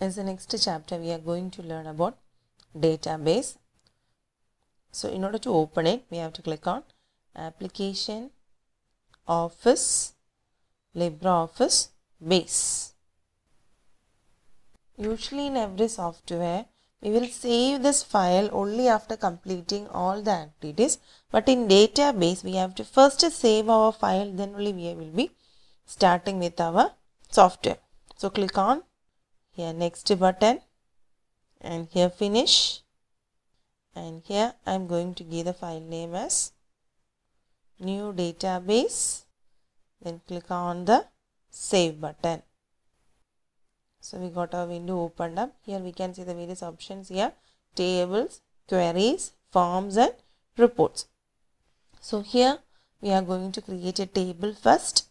As the next chapter, we are going to learn about database. So, in order to open it, we have to click on Application, Office, LibreOffice Base. Usually, in every software, we will save this file only after completing all the activities. But in database, we have to first save our file, then only we will be starting with our software. So, click on here next button. And here finish. And here I am going to give the file name as new database. Then click on the save button. So we got our window opened up. Here we can see the various options here. Tables queries forms and reports. So here we are going to create a table first.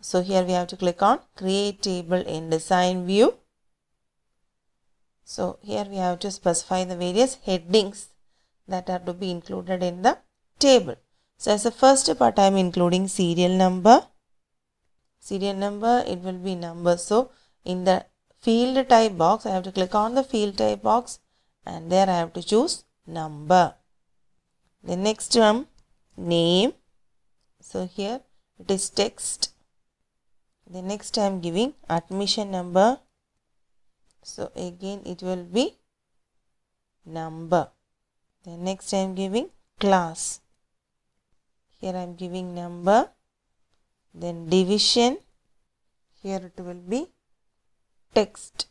So here we have to click on create table in design view so here we have to specify the various headings that are to be included in the table. So as the first part I am including serial number. Serial number it will be number. So in the field type box I have to click on the field type box and there I have to choose number. The next one name. So here it is text. The next I am giving admission number so again it will be number. Then next I am giving class. Here I am giving number. Then division. Here it will be text.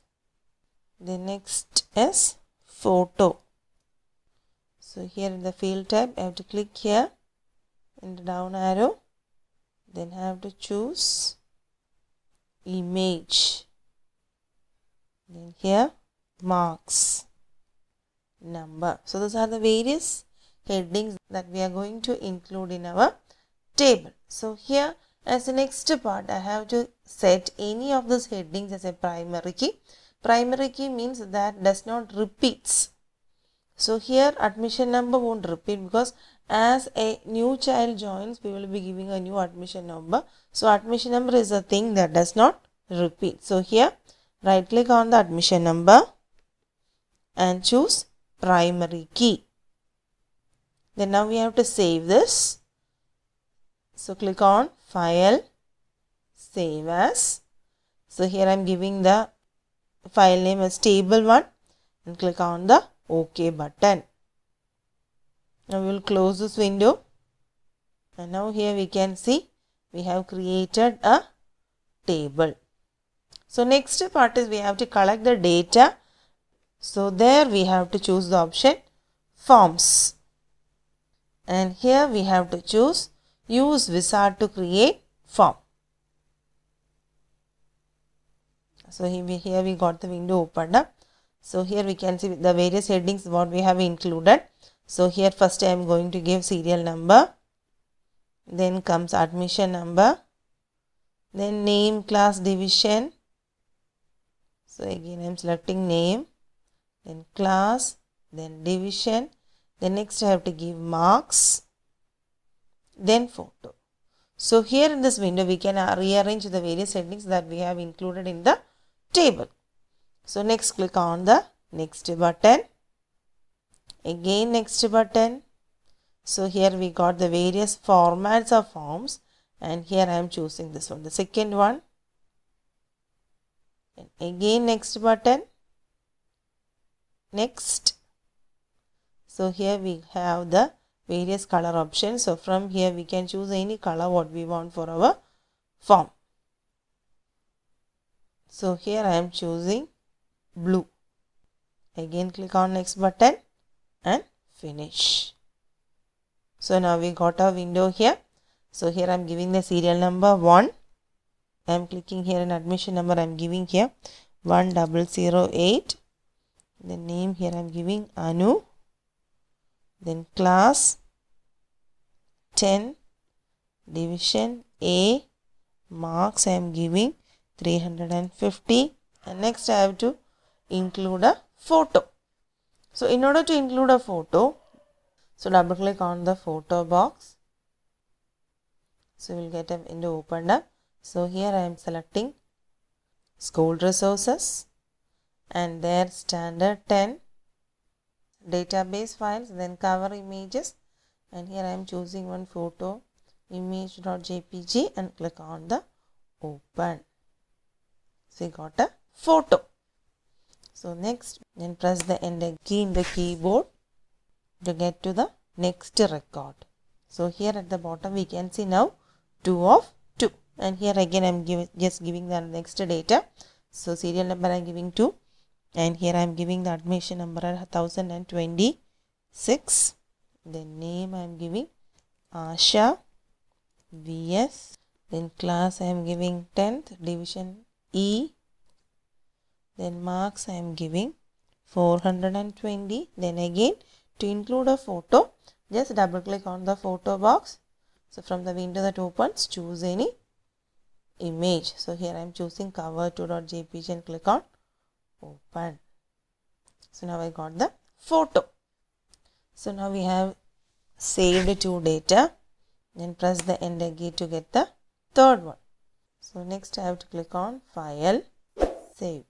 The next is photo. So here in the field type I have to click here in the down arrow. Then I have to choose image then here? Marks. Number. So those are the various headings that we are going to include in our table. So here as the next part i have to set any of those headings as a primary key. Primary key means that does not repeats. So here admission number won't repeat because as a new child joins we will be giving a new admission number. So admission number is a thing that does not repeat. So here right click on the admission number and choose primary key. Then now we have to save this. So click on file, save as. So here I am giving the file name as table 1 and click on the OK button. Now we will close this window and now here we can see we have created a table. So next part is we have to collect the data. So there we have to choose the option forms. And here we have to choose use wizard to create form. So here we got the window opened up. So here we can see the various headings what we have included. So here first I am going to give serial number. Then comes admission number. Then name, class, division, so again I am selecting name, then class, then division, then next I have to give marks, then photo. So here in this window we can rearrange the various settings that we have included in the table. So next click on the next button. Again next button. So here we got the various formats of forms and here I am choosing this one. The second one and again next button. Next. So here we have the various color options. So from here we can choose any color what we want for our form. So here I am choosing blue. Again click on next button and finish. So now we got our window here. So here I am giving the serial number 1 I am clicking here an admission number I am giving here 1008 the name here I am giving Anu then class 10 division A marks I am giving 350 and next I have to include a photo. So in order to include a photo, so double click on the photo box. So we'll get a window opened up. So here I am selecting school resources and their standard 10 database files then cover images and here I am choosing one photo image.jpg and click on the open. So you got a photo. So next then press the enter key in the keyboard to get to the next record. So here at the bottom we can see now 2 of 2 and here again I am give, just giving the next data. So serial number I am giving 2 and here I am giving the admission number 1026 then name I am giving Asha VS then class I am giving 10th division E. Then marks I am giving 420 then again to include a photo just double click on the photo box. So from the window that opens choose any image. So here I am choosing cover2.jpg and click on open. So now I got the photo. So now we have saved two data. Then press the enter key to get the third one. So next I have to click on file save